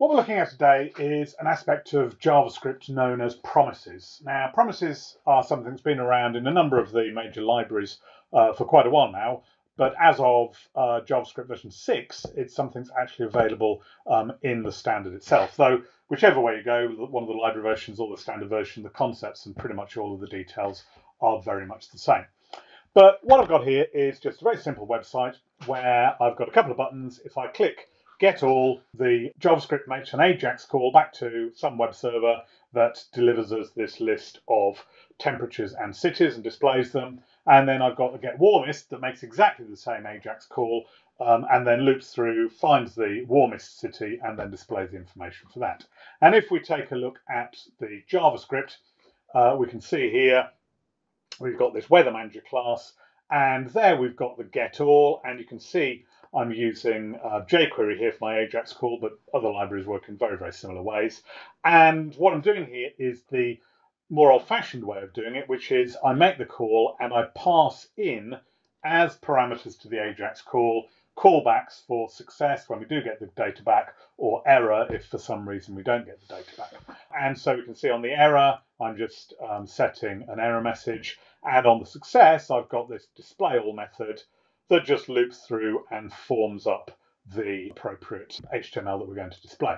What we're looking at today is an aspect of JavaScript known as promises. Now, promises are something that's been around in a number of the major libraries uh, for quite a while now, but as of uh, JavaScript version 6, it's something that's actually available um, in the standard itself. Though, whichever way you go, one of the library versions or the standard version, the concepts and pretty much all of the details are very much the same. But what I've got here is just a very simple website where I've got a couple of buttons. If I click get all, the JavaScript makes an AJAX call back to some web server that delivers us this list of temperatures and cities and displays them. And then I've got the get warmest that makes exactly the same AJAX call um, and then loops through, finds the warmest city, and then displays the information for that. And if we take a look at the JavaScript, uh, we can see here we've got this weather manager class, and there we've got the get all, and you can see I'm using uh, jQuery here for my Ajax call, but other libraries work in very, very similar ways. And what I'm doing here is the more old-fashioned way of doing it, which is I make the call and I pass in as parameters to the Ajax call callbacks for success when we do get the data back or error if for some reason we don't get the data back. And so we can see on the error, I'm just um, setting an error message. And on the success, I've got this display all method that just loops through and forms up the appropriate HTML that we're going to display.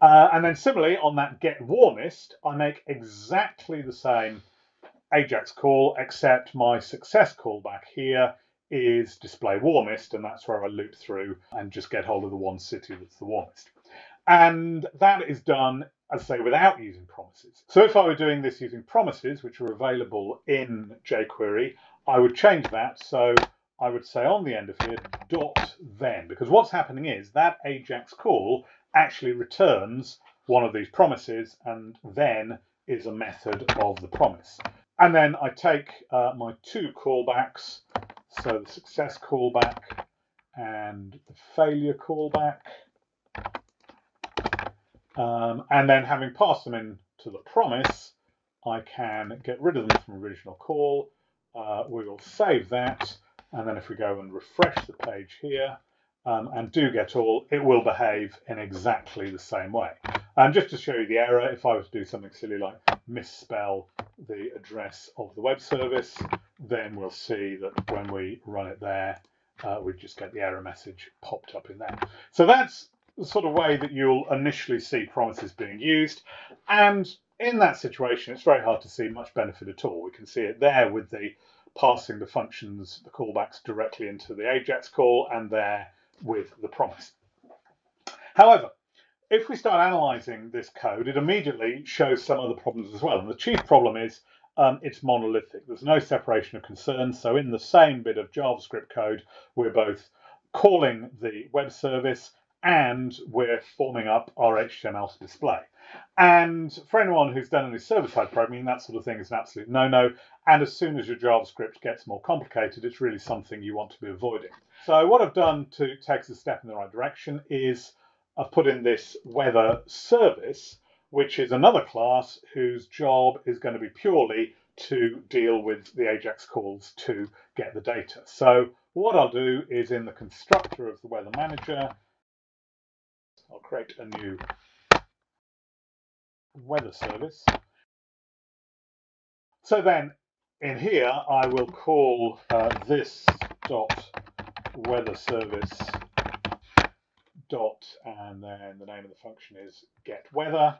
Uh, and then similarly on that get warmest, I make exactly the same Ajax call, except my success callback here is display warmest, and that's where I loop through and just get hold of the one city that's the warmest. And that is done, as I say, without using promises. So if I were doing this using promises, which are available in jQuery, I would change that. So I would say on the end of here, dot then, because what's happening is that Ajax call actually returns one of these promises and then is a method of the promise. And then I take uh, my two callbacks, so the success callback and the failure callback. Um, and then having passed them into the promise, I can get rid of them from original call. Uh, we will save that and then if we go and refresh the page here um, and do get all, it will behave in exactly the same way. And just to show you the error, if I was to do something silly like misspell the address of the web service, then we'll see that when we run it there, uh, we just get the error message popped up in there. So that's the sort of way that you'll initially see promises being used. And in that situation, it's very hard to see much benefit at all. We can see it there with the passing the functions, the callbacks directly into the Ajax call and there with the promise. However, if we start analyzing this code, it immediately shows some other problems as well. And the chief problem is um, it's monolithic. There's no separation of concerns. So in the same bit of JavaScript code, we're both calling the web service and we're forming up our HTML to display. And for anyone who's done any server-side programming, that sort of thing is an absolute no-no. And as soon as your JavaScript gets more complicated, it's really something you want to be avoiding. So what I've done to take us a step in the right direction is I've put in this weather service, which is another class whose job is going to be purely to deal with the Ajax calls to get the data. So what I'll do is in the constructor of the weather manager, I'll create a new weather service. So then in here, I will call uh, this dot weather service dot, and then the name of the function is get weather.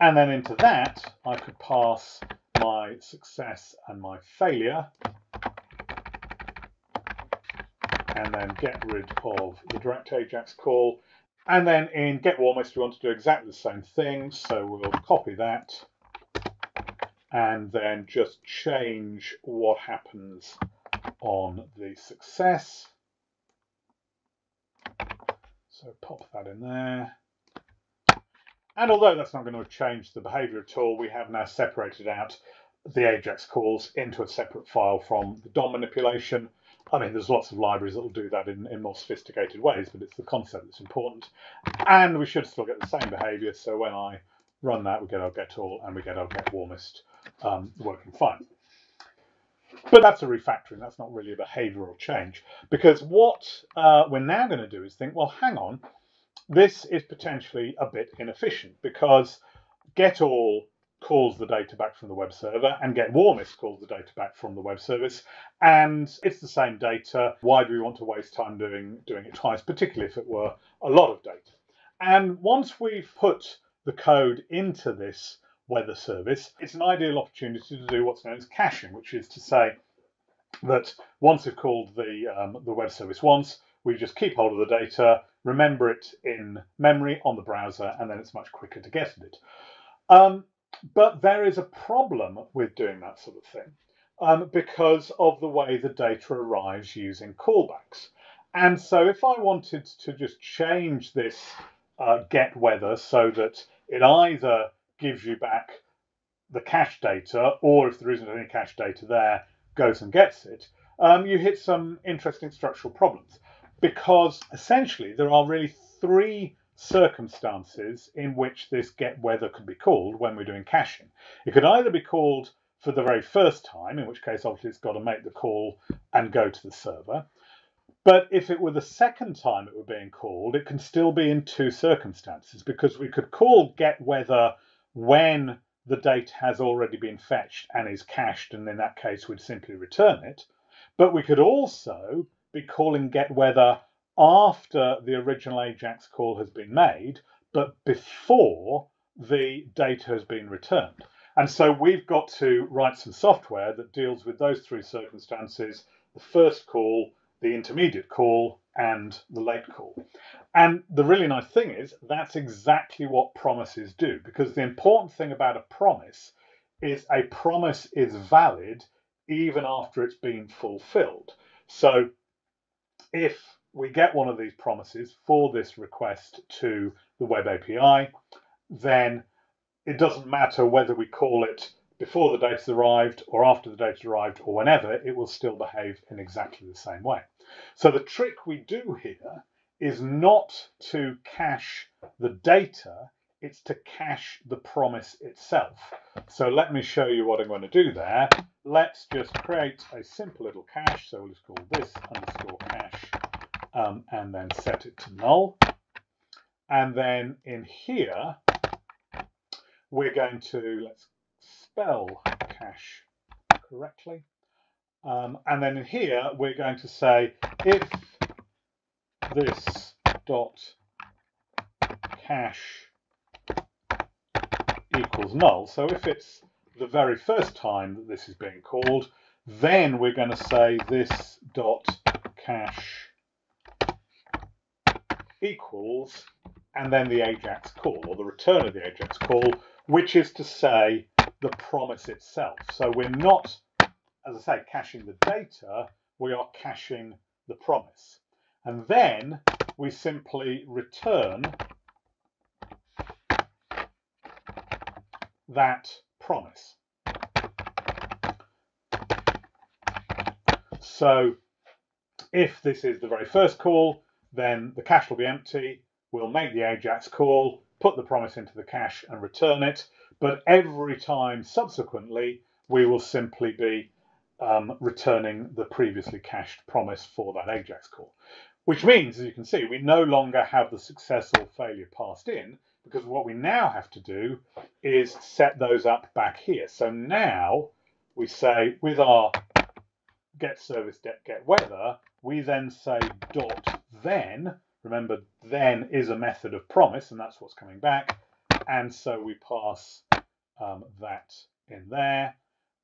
And then into that, I could pass my success and my failure, and then get rid of the direct Ajax call. And then in get warmest, we want to do exactly the same thing. So we'll copy that and then just change what happens on the success. So pop that in there. And although that's not going to change the behavior at all, we have now separated out the Ajax calls into a separate file from the DOM manipulation. I mean, there's lots of libraries that will do that in, in more sophisticated ways, but it's the concept that's important. And we should still get the same behavior. So when I run that, we get our get all and we get our get warmest um, working fine. But that's a refactoring. That's not really a behavioral change because what uh, we're now going to do is think, well, hang on, this is potentially a bit inefficient because get all calls the data back from the web server and get warmest calls the data back from the web service. And it's the same data. Why do we want to waste time doing doing it twice particularly if it were a lot of data? And once we've put the code into this weather service it's an ideal opportunity to do what's known as caching which is to say that once we've called the um, the web service once we just keep hold of the data remember it in memory on the browser and then it's much quicker to get at it. Um, but there is a problem with doing that sort of thing um, because of the way the data arrives using callbacks. And so if I wanted to just change this uh, get weather so that it either gives you back the cache data or if there isn't any cache data there, goes and gets it, um, you hit some interesting structural problems because essentially there are really three circumstances in which this get weather could be called when we're doing caching. It could either be called for the very first time, in which case obviously it's got to make the call and go to the server. But if it were the second time it were being called, it can still be in two circumstances because we could call get weather when the date has already been fetched and is cached, and in that case we'd simply return it. But we could also be calling get weather after the original Ajax call has been made, but before the data has been returned. And so we've got to write some software that deals with those three circumstances the first call, the intermediate call, and the late call. And the really nice thing is that's exactly what promises do, because the important thing about a promise is a promise is valid even after it's been fulfilled. So if we get one of these promises for this request to the web API, then it doesn't matter whether we call it before the data's arrived or after the data arrived or whenever, it will still behave in exactly the same way. So the trick we do here is not to cache the data, it's to cache the promise itself. So let me show you what I'm going to do there. Let's just create a simple little cache. So we'll just call this underscore cache um, and then set it to null. And then in here, we're going to, let's spell cache correctly. Um, and then in here, we're going to say if this dot cache equals null. So if it's the very first time that this is being called, then we're going to say this dot cache equals, and then the Ajax call, or the return of the Ajax call, which is to say the promise itself. So we're not, as I say, caching the data, we are caching the promise. And then we simply return that promise. So if this is the very first call, then the cache will be empty. We'll make the Ajax call, put the promise into the cache and return it. But every time subsequently, we will simply be um, returning the previously cached promise for that Ajax call. Which means, as you can see, we no longer have the success or failure passed in because what we now have to do is set those up back here. So now we say with our get service get weather, we then say dot then, remember then is a method of promise and that's what's coming back. And so we pass um, that in there.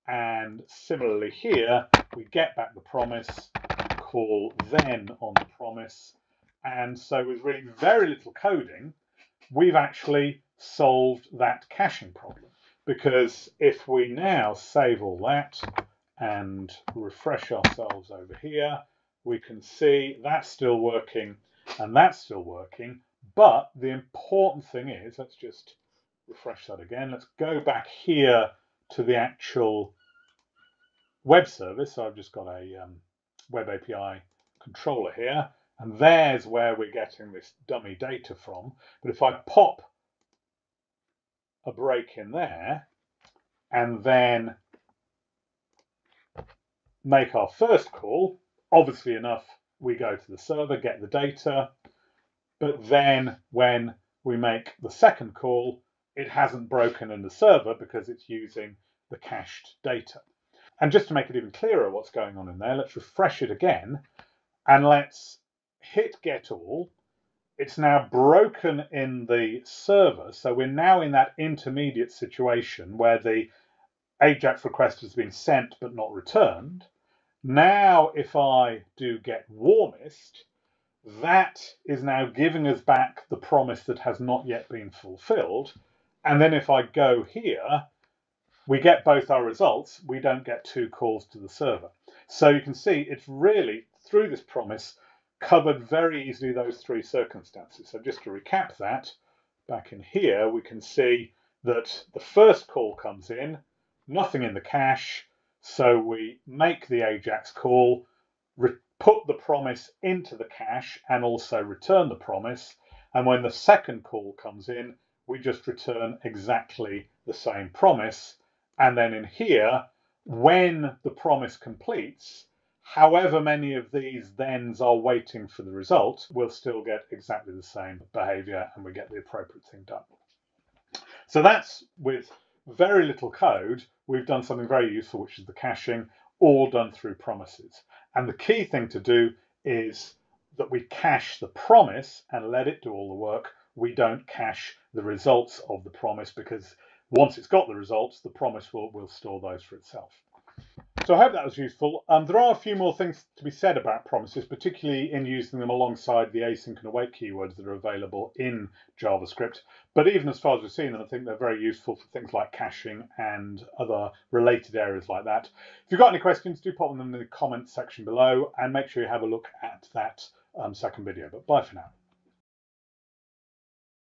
And similarly here, we get back the promise, call then on the promise. And so with really very little coding, we've actually solved that caching problem. Because if we now save all that and refresh ourselves over here, we can see that's still working and that's still working. But the important thing is, let's just refresh that again. Let's go back here to the actual web service. So I've just got a um, web API controller here. And there's where we're getting this dummy data from. But if I pop a break in there and then make our first call, obviously enough, we go to the server, get the data, but then when we make the second call, it hasn't broken in the server because it's using the cached data. And just to make it even clearer what's going on in there, let's refresh it again and let's hit get all. It's now broken in the server. So we're now in that intermediate situation where the AJAX request has been sent but not returned. Now, if I do get warmest, that is now giving us back the promise that has not yet been fulfilled. And then if I go here, we get both our results. We don't get two calls to the server. So you can see it's really, through this promise, covered very easily those three circumstances. So just to recap that, back in here, we can see that the first call comes in, nothing in the cache. So we make the AJAX call, put the promise into the cache and also return the promise. And when the second call comes in, we just return exactly the same promise. And then in here, when the promise completes, however many of these thens are waiting for the result, we'll still get exactly the same behavior and we get the appropriate thing done. So that's with very little code, we've done something very useful, which is the caching, all done through promises. And the key thing to do is that we cache the promise and let it do all the work. We don't cache the results of the promise because once it's got the results, the promise will, will store those for itself. So I hope that was useful. Um, there are a few more things to be said about promises, particularly in using them alongside the async and await keywords that are available in JavaScript. But even as far as we've seen them, I think they're very useful for things like caching and other related areas like that. If you've got any questions, do pop them in the comments section below and make sure you have a look at that um, second video. But bye for now.